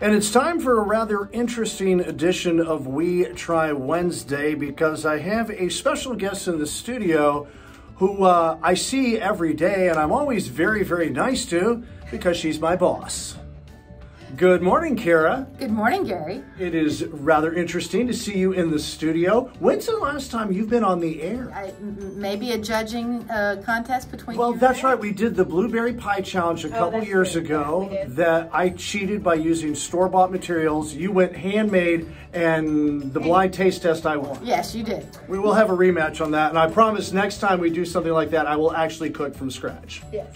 And it's time for a rather interesting edition of We Try Wednesday because I have a special guest in the studio who uh, I see every day and I'm always very, very nice to because she's my boss. Good morning, Kira. Good morning, Gary. It is rather interesting to see you in the studio. When's the last time you've been on the air? I, m- maybe a judging uh, contest between Well, you that's me? right. We did the blueberry pie challenge a couple Oh, that's years true. ago. We did. That I cheated by using store bought materials. You went handmade, and the blind taste test I won. Yes, you did. We will have a rematch on that, and I promise next time we do something like that, I will actually cook from scratch. Yes.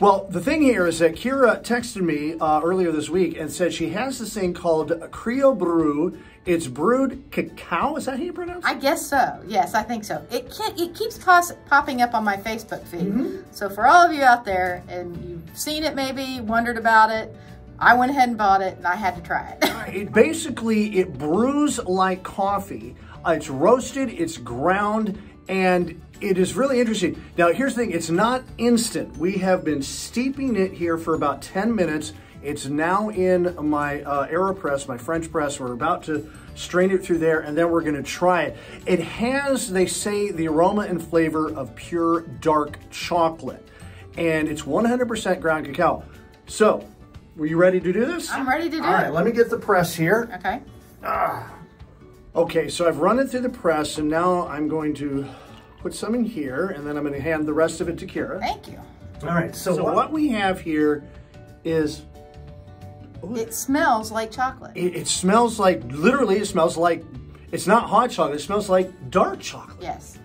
Well, the thing here is that Kira texted me uh, earlier this week and said she has this thing called Crio Bru. It's brewed cacao. Is that how you pronounce it? I guess so. Yes, I think so. It can't, it keeps popping up on my Facebook feed. Mm-hmm. So for all of you out there, and you've seen it maybe, wondered about it, I went ahead and bought it, and I had to try it. It basically it brews like coffee. It's roasted, it's ground, and it is really interesting. Now, here's the thing: it's not instant. We have been steeping it here for about 10 minutes. It's now in my uh, Aeropress, my French press. We're about to strain it through there, and then we're going to try it. It has, they say, the aroma and flavor of pure dark chocolate, and it's 100% ground cacao. So, were you ready to do this? I'm ready to do All it. All right, let me get the press here. Okay. Okay, so I've run it through the press, and now I'm going to put some in here, and then I'm going to hand the rest of it to Kira. Thank you. All right, so, what, we have here is It smells like chocolate. it, it smells like literally it smells like it's not hot chocolate. It smells like dark chocolate. Yes.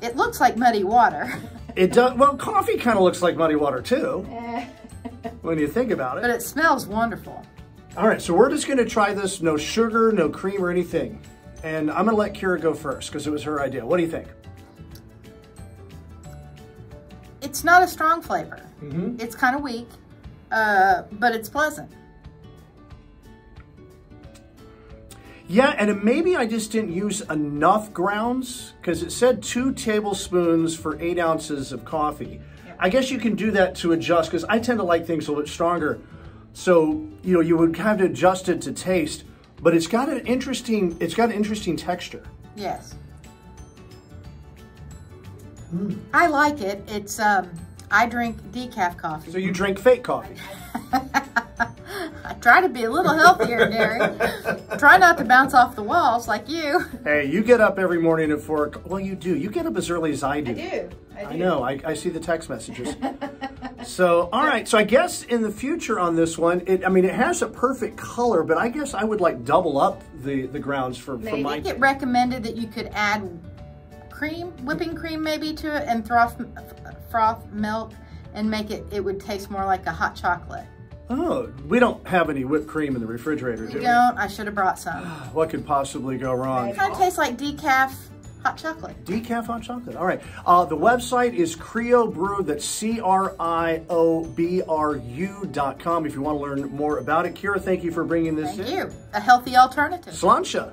It looks like muddy water, It does. Well, coffee kind of looks like muddy water too, when you think about it. but it. it smells wonderful. All right, so we're just going to try this. No sugar, no cream, or anything. And I'm going to let Kira go first because it was her idea. What do you think? It's not a strong flavor. Mm-hmm. It's kind of weak, uh, but it's pleasant. Yeah, and maybe I just didn't use enough grounds because it said two tablespoons for eight ounces of coffee. I guess you can do that to adjust because I tend to like things a little bit stronger. So, you know, you would have to adjust it to taste, but it's got an interesting, it's got an interesting texture. Yes. I like it. It's um I drink decaf coffee. So you drink fake coffee. I try to be a little healthier, Gary. try not to bounce off the walls like you. Hey, you get up every morning at four. Well, you do. You get up as early as I do. I do. I know. I, I see the text messages. so, all right. So, I guess in the future on this one, it. I mean, it has a perfect color, but I guess I would like double up the the grounds for for I my. think it recommended that you could add cream, whipping cream maybe to it and froth froth milk and make it it would taste more like a hot chocolate. Oh, we don't have any whipped cream in the refrigerator, do we? don't, I should have brought some. What could possibly go wrong? It kind of tastes like decaf hot chocolate. Decaf hot chocolate. All right. Uh, the website is Crio Bru. That's C R I O B R U dot com. If you want to learn more about it, Kira, thank you for bringing this Thank in. you. A healthy alternative. Sláinte.